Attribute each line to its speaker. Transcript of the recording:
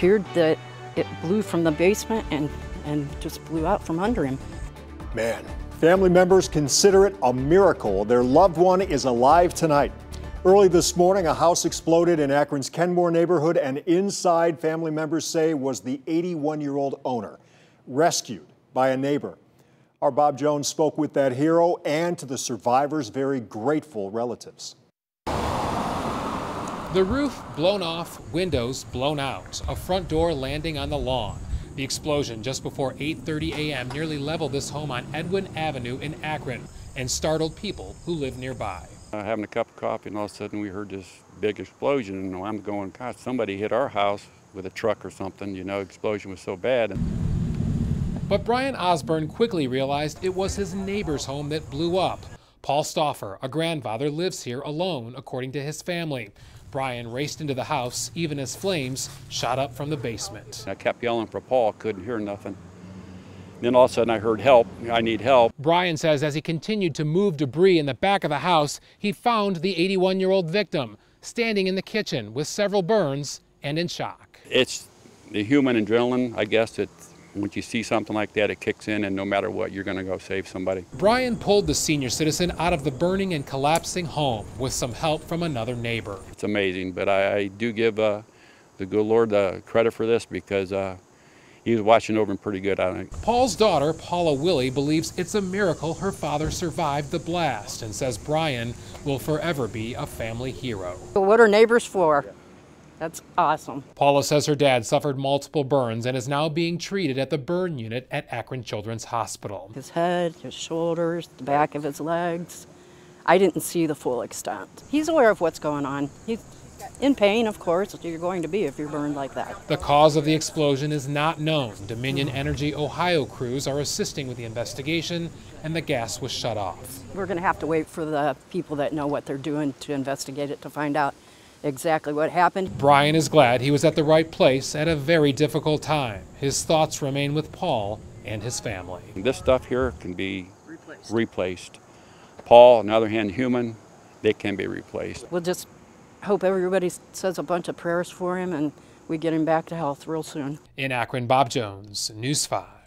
Speaker 1: appeared that it blew from the basement and, and just blew out from under him.
Speaker 2: Man, family members consider it a miracle. Their loved one is alive tonight. Early this morning, a house exploded in Akron's Kenmore neighborhood, and inside, family members say was the 81 year old owner, rescued by a neighbor. Our Bob Jones spoke with that hero and to the survivors' very grateful relatives.
Speaker 3: The roof blown off, windows blown out, a front door landing on the lawn. The explosion just before 8:30 a.m. nearly leveled this home on Edwin Avenue in Akron and startled people who live nearby.
Speaker 4: Uh, having a cup of coffee, and all of a sudden we heard this big explosion, and I'm going, God, somebody hit our house with a truck or something. You know, explosion was so bad.
Speaker 3: But Brian Osborne quickly realized it was his neighbor's home that blew up. Paul Stauffer, a grandfather, lives here alone, according to his family. Brian raced into the house even as flames shot up from the basement.
Speaker 4: I kept yelling for Paul, couldn't hear nothing. Then all of a sudden I heard help, I need help.
Speaker 3: Brian says as he continued to move debris in the back of the house, he found the 81 year old victim standing in the kitchen with several burns and in shock.
Speaker 4: It's the human adrenaline, I guess, that once you see something like that, it kicks in, and no matter what, you're going to go save somebody.
Speaker 3: Brian pulled the senior citizen out of the burning and collapsing home with some help from another neighbor.
Speaker 4: It's amazing, but I, I do give uh, the good Lord the credit for this because uh, he was watching over him pretty good, I think.
Speaker 3: Paul's daughter, Paula Willie, believes it's a miracle her father survived the blast and says Brian will forever be a family hero.
Speaker 1: What are neighbors for? That's awesome.
Speaker 3: Paula says her dad suffered multiple burns and is now being treated at the burn unit at Akron Children's Hospital.
Speaker 1: His head, his shoulders, the back of his legs. I didn't see the full extent. He's aware of what's going on. He's in pain, of course, you're going to be if you're burned like that.
Speaker 3: The cause of the explosion is not known. Dominion Energy Ohio crews are assisting with the investigation, and the gas was shut off.
Speaker 1: We're going to have to wait for the people that know what they're doing to investigate it to find out exactly what happened.
Speaker 3: Brian is glad he was at the right place at a very difficult time. His thoughts remain with Paul and his family.
Speaker 4: This stuff here can be replaced. replaced. Paul, on the other hand, human, they can be replaced.
Speaker 1: We'll just hope everybody says a bunch of prayers for him and we get him back to health real soon.
Speaker 3: In Akron, Bob Jones, News 5.